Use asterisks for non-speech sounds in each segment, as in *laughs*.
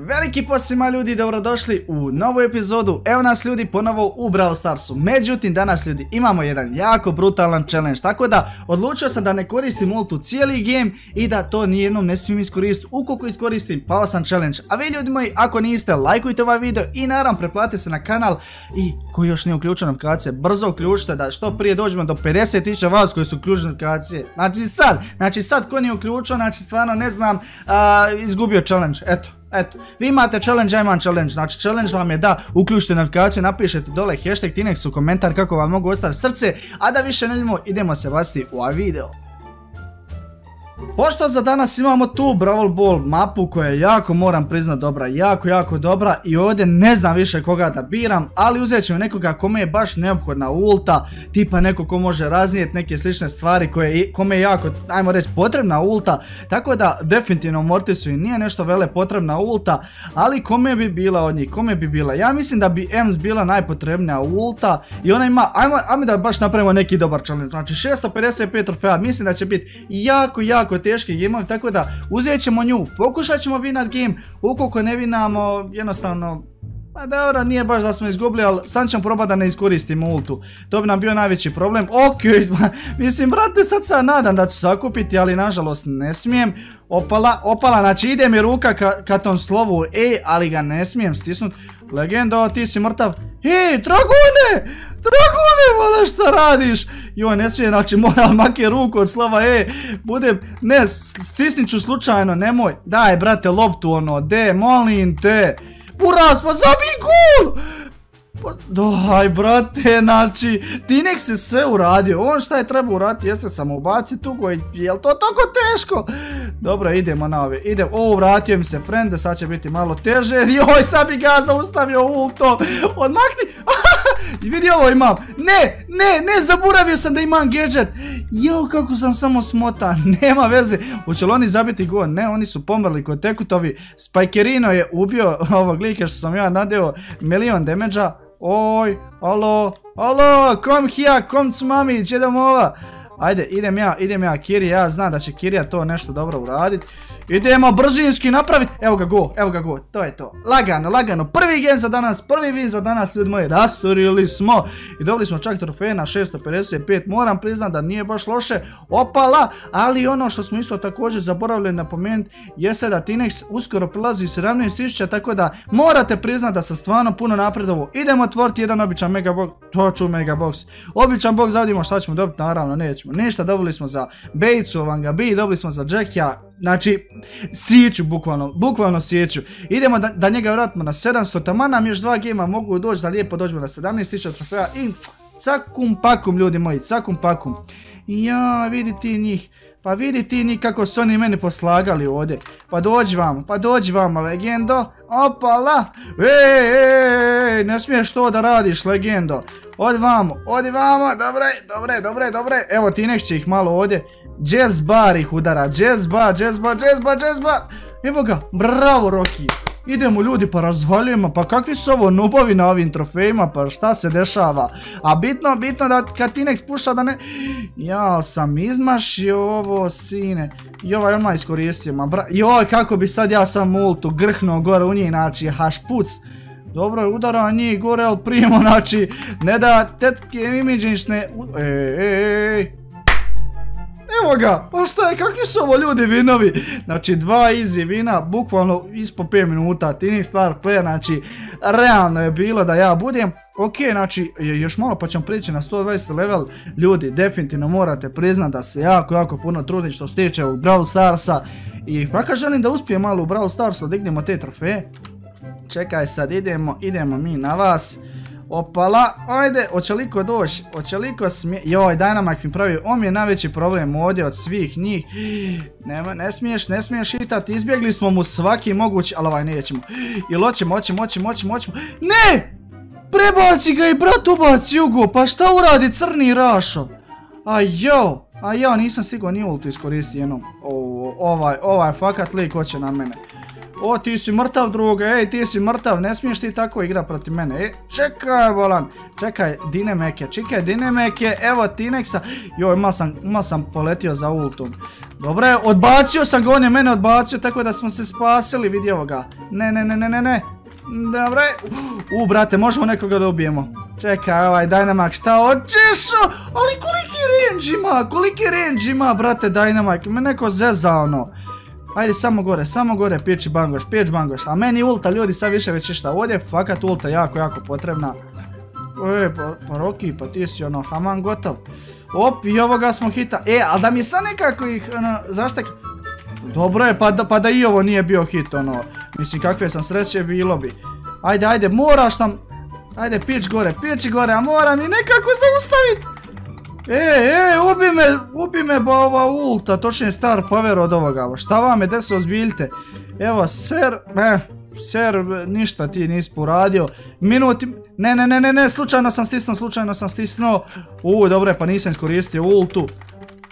Veliki posima ljudi, dobrodošli u novu epizodu, evo nas ljudi ponovo u Brawl Starsu. Međutim danas ljudi imamo jedan jako brutalan challenge Tako da odlučio sam da ne koristim ultu cijeli game I da to nijednom ne smijem iskoristiti Ukoliko iskoristim pao sam challenge. A vi ljudi moji ako niste lajkujte ovaj video i naravno preplatite se na kanal. I koji još nije uključen notifikacije brzo uključite da što prije dođemo do 50.000 vas koji su uključene notifikacije. Znači sad, znači sad ko nije uključio, znači stvarno ne znam, izgubio challenge, eto Eto, vi imate challenge, ja imam challenge, znači challenge vam je da uključite notifikaciju, napišete dole hashtag Tinex u komentar kako vam mogu ostaviti srce, a da više ne idemo se vasti u ovaj video. Pošto za danas imamo tu Brawl Ball mapu koja je jako moram priznat dobra, jako jako dobra i ovdje ne znam više koga da biram, ali uzet ćemo nekoga kome je baš neophodna ulta, tipa neko ko može raznijeti neke slične stvari koje, kome je jako, ajmo reći, potrebna ulta, tako da definitivno Mortisu i nije nešto vele potrebna ulta, ali kome bi bila od njih, kome bi bila, ja mislim da bi Ems bila najpotrebnija ulta i ona ima, ajmo, ajmo da baš napravimo neki dobar challenge, znači 655 trofeja, mislim da će biti jako jako teški gameovi, tako da uzet ćemo nju, pokušat ćemo vinat game, ukoliko ne vinamo, jednostavno, pa dobro, nije baš da smo izgubili, ali sad ćemo probati da ne iskoristimo ultu. To bi nam bio najveći problem. Ok, *laughs* mislim, brate, sad se nadam da ću sakupiti, ali nažalost ne smijem. Opala, opala, znači ide mi ruka ka, tom slovu E, ali ga ne smijem stisnut. Legendo, ti si mrtav. Ej, Dragone! Dragone, mala šta radiš? Joj, ne smije, znači moram makje ruku od slova E. Budem, ne, stisnit ću slučajno, nemoj. Daj, brate, loptu ono, de, molim te. Uraz, pa zabij gol! Pa, daj, brate, znači, ti nek se sve uradio. On šta je treba uraditi, jeste samo ubaciti tu koji, jel to toliko teško? Dobro, idemo na ove, idem, o, vratio mi se frende, sad će biti malo teže. *laughs* Joj, sad bi ga zaustavio ulto, odmakni, *laughs* *laughs* i vidi ovo imam, ne, ne, ne, zaboravio sam da imam gadget. Jo, kako sam samo smotan, *laughs* nema veze. Hoće li oni zabiti gol? Ne, oni su pomrli kod tekutovi. Spajkerino je ubio *laughs* ovog lika što sam ja nadeo milion damage Oj, alo, alo, kom hija, kom mami, gdje ova? Ajde, idem ja, idem ja, Kiri, ja znam da će Kirija to nešto dobro uradit. Idemo brzinski napraviti, evo ga go, evo ga go, to je to. Lagano, lagano, prvi game za danas, prvi win za danas, ljudi moji, rasturili smo. I dobili smo čak trofeje na 655, moram priznat da nije baš loše, opala, ali ono što smo isto također zaboravili napomenuti, jeste da Tinex uskoro prilazi 17.000, tako da morate priznat da sam stvarno puno napredovo. Idemo otvoriti jedan običan megabox, to ću megabox. Običan box, zavodimo šta ćemo dobiti, naravno nećemo ništa, dobili smo za Batesu, Vangabi, dobili smo za Jackja, znači sjeću bukvalno, bukvalno sjeću. Idemo da, njega vratimo na 700, tamo nam još dva gema mogu doći da lijepo dođemo na 17.000 trofeja i cakum pakum ljudi moji, cakum pakum. Ja, vidi ti njih. Pa vidi ti ni kako su oni meni poslagali ovdje. Pa dođi vam, pa dođi vam, legendo. Opala. Ej, ej, ne smiješ to da radiš, legendo. Odi vamo, odi vamo, dobre, dobre, dobre, dobre. Evo ti će ih malo ovdje. Jazz bar ih udara, jazz bar, jazz bar, jazz bar, jazz bar. Evo ga, bravo Rocky. Idemo ljudi pa razvaljujemo, pa kakvi su ovo nubovi na ovim trofejima, pa šta se dešava? A bitno, bitno da kad Tinex puša da ne... Ja sam izmašio ovo, sine. I ovaj odmah iskoristio, ma bra... Joj, kako bi sad ja sam multu grhnuo gore u njih, znači hašpuc. Dobro je udara njih gore, ali primo, *laughs* znači, ne da tetke imidžinsne... Ej, ej, ej. Evo ga, pa šta je, kakvi su ovo ljudi vinovi? Znači, dva easy vina, bukvalno ispod 5 minuta, tinih stvar play, znači, realno je bilo da ja budem. Ok, znači, još malo pa ćemo prići na 120 level. Ljudi, definitivno morate priznati da se jako, jako puno trudim što se tiče ovog Brawl Starsa. I fakat želim da uspijem malo u Brawl Starsu, dignemo te trofeje. Čekaj sad, idemo, idemo mi na vas. Opala, ajde, hoće liko doći, hoće liko smije... Joj, Dynamite mi pravi, on mi je najveći problem ovdje od svih njih. Ne, ne smiješ, ne smiješ hitati, izbjegli smo mu svaki mogući, ali ovaj nećemo. Ili hoćemo, hoćemo, hoćemo, hoćemo, hoćemo. Ne! Prebaci ga i brat ubaci jugu, pa šta uradi crni rašo? A jo, a ja nisam stigao ni ultu iskoristiti jednom. Ovaj, ovaj fakat lik hoće na mene. O, ti si mrtav druga, ej, ti si mrtav, ne smiješ ti tako igra protiv mene. E, čekaj, volan, čekaj, Dinemeke, čekaj, Dinemeke, evo Tineksa. Joj, ima sam, ima sam poletio za ultom. Dobro odbacio sam ga, on je mene odbacio, tako da smo se spasili, vidi ga. Ne, ne, ne, ne, ne, ne. Dobre, u, brate, možemo nekoga da ubijemo. Čekaj, ovaj Dynamax, šta hoćeš? Ali koliki range ima, koliki range ima, brate, Dynamax, me neko zeza, ono. Ajde, samo gore, samo gore, piči bangoš, pič bangoš. A meni ulta, ljudi, sad više već išta. Ovdje je fakat ulta jako, jako potrebna. E, pa, pa Roki, pa ti si ono, haman gotov. Op, i ovoga smo hita. E, ali da mi sad nekako ih, ono. Dobro je, pa da, pa da i ovo nije bio hit, ono. Mislim, kakve sam sreće, bilo bi. Ajde, ajde, moraš nam... Ajde, pić gore, pić gore, a moram i nekako zaustaviti. E, e, ubi me, ubi me ba ova ulta, točnije star power od ovoga. Šta vam je, gdje se ozbiljite? Evo, ser, eh, ser, ništa ti nisi poradio. Minuti, ne, ne, ne, ne, ne, slučajno sam stisnuo, slučajno sam stisnuo. U, dobro je, pa nisam iskoristio ultu.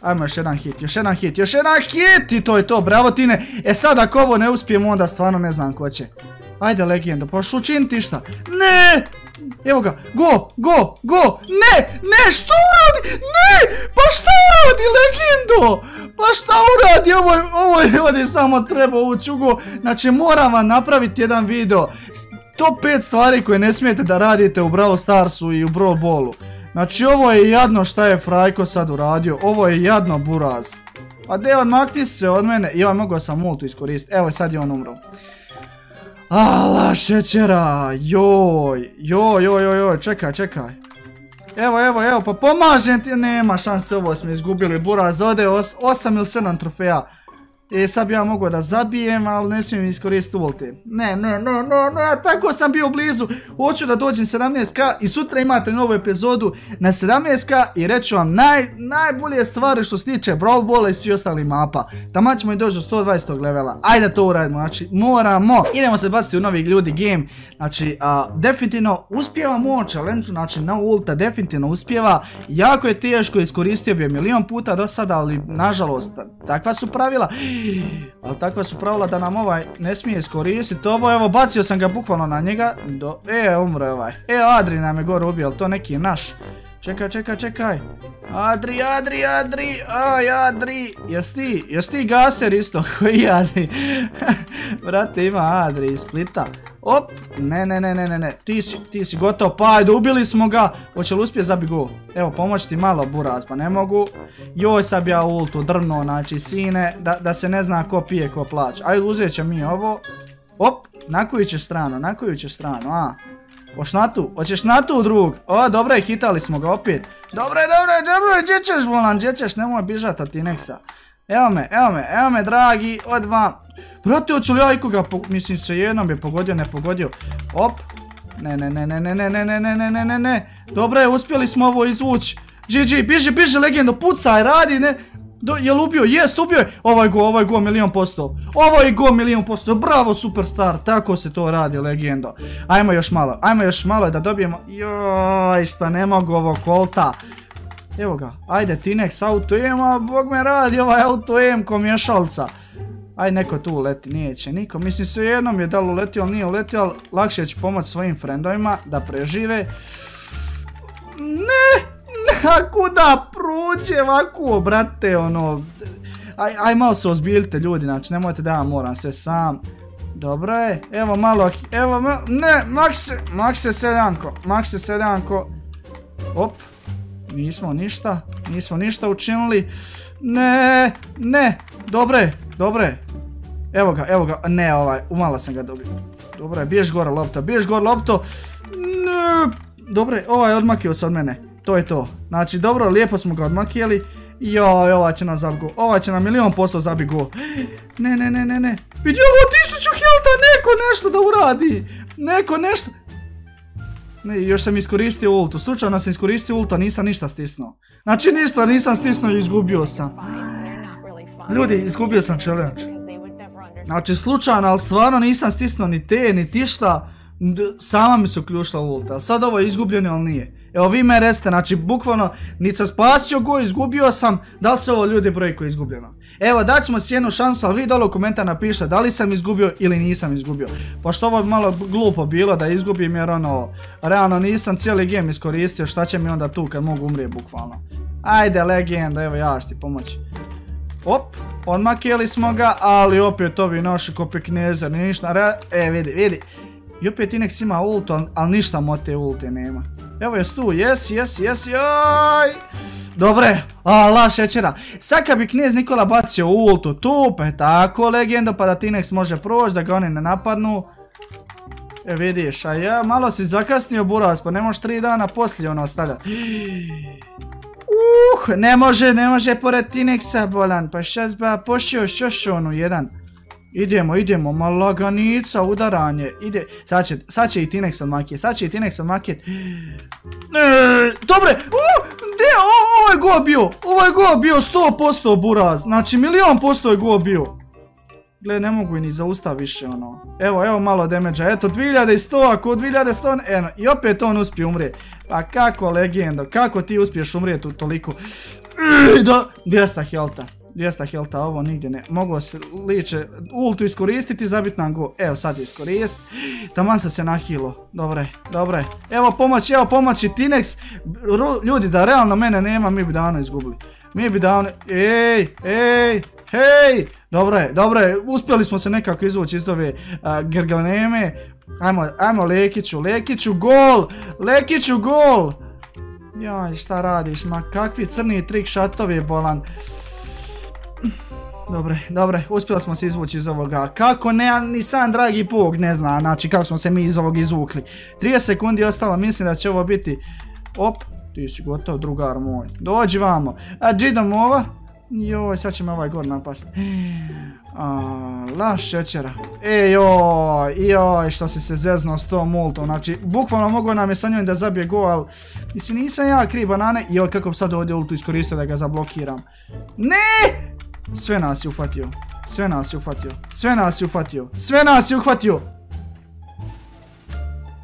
Ajmo još jedan hit, još jedan hit, još jedan hit i to je to, bravo Tine. E sad ako ovo ne uspijemo onda stvarno ne znam ko će. Ajde legenda, pa što učiniti šta? Ne! Evo ga, go, go, go, ne, ne, što uradi, ne, pa šta uradi legendo, pa šta uradi, ovo, ovo je ovdje samo treba ući go, znači moram vam napraviti jedan video, top 5 stvari koje ne smijete da radite u Brawl Starsu i u Brawl Ballu. Znači ovo je jadno šta je Frajko sad uradio, ovo je jadno buraz. A Devan makni se od mene, ja mogao sam multu iskoristiti, evo sad je on umro. Ala šećera, joj, joj, joj, joj, joj, čekaj, čekaj. Evo, evo, evo, pa pomažem ti, nema šanse, ovo smo izgubili, Buraz ode 8 ili 7 trofeja. E, sad bi ja mogao da zabijem, ali ne smijem iskoristiti ulti. Ne, ne, ne, ne, ne, tako sam bio blizu. Hoću da dođem 17k i sutra imate novu epizodu na 17k i reću vam naj, najbolje stvari što se tiče Brawl Balla i svi ostali mapa. Tamo ćemo i doći do 120 levela. Ajde da to uradimo, znači moramo. Idemo se baciti u novi ljudi game. Znači, definitivno uspjeva mu challenge, znači na ulta definitivno uspjeva. Jako je teško, iskoristio bi je milion puta do sada, ali nažalost, takva su pravila. Ali takva su pravila da nam ovaj ne smije iskoristiti ovo. Evo, bacio sam ga bukvalno na njega. e, umre ovaj. E, Adri nam je gore ubio, ali to neki je naš. Čekaj, čekaj, čekaj. Adri, Adri, Adri, aj Adri. Jes ti, jes ti gaser isto *laughs* koji Adri? *laughs* Brate, ima Adri iz Splita. Op, ne, ne, ne, ne, ne, ne, ti si, ti si gotov, pa ajde, ubili smo ga. Hoće li uspjeti zabi go? Evo, pomoći ti malo, buraz, pa ne mogu. Joj, sad bi ja ultu drno, znači, sine, da, da se ne zna ko pije, ko plaća. Ajde, uzet će mi ovo. Op, na koju će stranu, na koju će stranu, a? Hoš na tu, hoćeš na tu drug. O, dobro je, hitali smo ga opet. Dobro je, dobro je, dobro je, gdje ćeš volan, gdje ćeš, nemoj bižat od Tineksa. Evo me, evo me, evo me dragi, od vam. Brate, hoću li ja ikoga, mislim se jednom je pogodio, ne pogodio. Op. Ne, ne, ne, ne, ne, ne, ne, ne, ne, ne, ne, ne, ne. Dobro je, uspjeli smo ovo izvući. GG, biži, biži legendo, pucaj, radi, ne. Jel ubio? Jest, ubio je. Ovaj go, ovaj go milion posto. Ovaj go milion posto. Bravo, superstar. Tako se to radi, legendo. Ajmo još malo, ajmo još malo da dobijemo. Joj, šta ne mogu ovo kolta. Evo ga, ajde Tinex auto M, a bog me radi ovaj auto M ko mješalca. Aj neko tu uleti, neće niko. Mislim sve jednom je da li uletio ali nije uletio, ali lakše će pomoći svojim frendovima da prežive. Ne, ne, kuda prođe ovako, brate, ono. Aj, aj malo se ozbiljite ljudi, znači nemojte da ja moram sve sam. Dobro je, evo malo, evo, ne, Max, Max je seljanko, Max je seljanko. Op, nismo ništa, nismo ništa učinili. Ne, ne, dobre, dobre. Evo ga, evo ga, ne ovaj, umalo sam ga dobio. Dobro je, biješ gore lopto, biješ gore lopto. Ne, dobre, ovaj odmakio se od mene. To je to. Znači, dobro, lijepo smo ga odmakijeli. Joj, ova će nam zabi go. Ova će nam milion posto zabi go. Ne, ne, ne, ne, ne. Vidi ovo tisuću helta, neko nešto da uradi. Neko nešto. Još sam iskoristio ultu. Slučajno sam iskoristio ultu, a nisam ništa stisnuo. Znači ništa nisam stisnuo i izgubio sam. Ljudi, izgubio sam challenge. Znači slučajno, ali stvarno nisam stisnuo ni te, ni ti šta. Sama mi se uključila ulta. Ali sad ovo je izgubljeno, ali nije. Evo vi me recite, znači bukvalno niti sam spasio go, izgubio sam, da li se ovo ljudi broji koji je izgubljeno? Evo daćemo si jednu šansu, ali vi dole u komentar napišite da li sam izgubio ili nisam izgubio. Pošto ovo je malo glupo bilo da izgubim jer ono, realno nisam cijeli game iskoristio, šta će mi onda tu kad mogu umrije bukvalno. Ajde legenda, evo ja ti pomoći. Op, odmakijeli smo ga, ali opet ovi naši kopiknezer, ništa, e vidi, vidi. I opet Inex ima ult, ali ništa mote ulte nema. Evo je tu, jes, jes, jes, joj! Dobre, ala šećera. Sad kad bi knjez Nikola bacio ultu tu, pa tako legendo, pa da Tinex može proći, da ga oni ne napadnu. E vidiš, a ja malo si zakasnio buraz, pa ne možeš tri dana poslije ono stavljati. Uh, ne može, ne može pored Tinexa bolan, pa šest ba pošio još onu jedan. Idemo, idemo, malaganica, udaranje, ide, sad će, sad će i Tinex odmakjet, sad će i Tinex odmakjet. dobre, uh, gdje, ovo je go bio, ovo je go bio 100% buraz, znači milion posto je go bio. Gle, ne mogu i ni zaustav više ono. Evo, evo malo damage eto 2100, ako 2100, eno, i opet on uspije umrije. Pa kako legendo, kako ti uspiješ umrijeti u toliko? Do, 200 helta. 200 helta, ovo nigdje ne. Mogu se liče ultu iskoristiti, zabit nam go. Evo sad iskorist. Taman sam se nahilo. Dobre, dobre. Evo pomoć, evo pomoći Tinex. Ljudi, da realno mene nema, mi bi davno izgubili. Mi bi davno... Ej, ej, hej! Dobro je, dobro je. Uspjeli smo se nekako izvući iz ove grganeme. Ajmo, ajmo Lekiću, Lekiću, gol! Lekiću, gol! Jaj, šta radiš, ma kakvi crni trik šatovi bolan. Dobre, dobre, uspjeli smo se izvući iz ovoga. Kako ne, ni sam dragi Bog ne zna, znači kako smo se mi iz ovog izvukli. 30 sekundi ostalo, mislim da će ovo biti... Op, ti si gotov, drugar moj. Dođi vamo. A, džidom ova. Joj, sad će me ovaj gor napast. La šećera. Ej joj, joj, što si se zeznuo s tom multom. Znači, bukvalno mogu nam je sa njom da zabije go, ali... Mislim, nisam ja kriv banane. Joj, kako bi sad ovdje ultu iskoristio da ga zablokiram. Ne! Sve nas je uhvatio. Sve nas je uhvatio. Sve nas je uhvatio. Sve nas je uhvatio.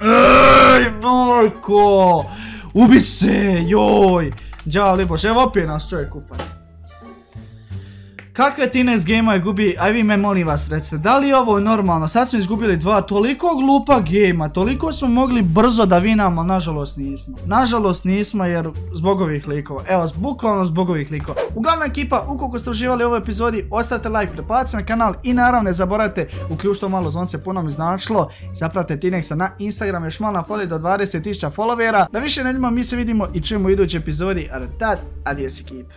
Ej, Marko! Ubit se, joj! Đali bož, evo opet nas čovjek uhvatio. Kakve Tines game gubi, aj vi me molim vas recite, da li je ovo normalno? Sad smo izgubili dva, toliko glupa gejma, toliko smo mogli brzo da vinamo, nažalost nismo. Nažalost nismo jer zbog ovih likova, evo, bukvalno zbog ovih likova. Uglavnom ekipa, ukoliko ste uživali u ovoj epizodi, ostavite like, preplatite na kanal i naravno ne zaboravite uključiti malo zvonce, puno mi značilo. Zapratite Tinexa na Instagram, još malo na do 20.000 followera. Da više ne mi se vidimo i čujemo u idućoj epizodi, a tad, adios ekipa.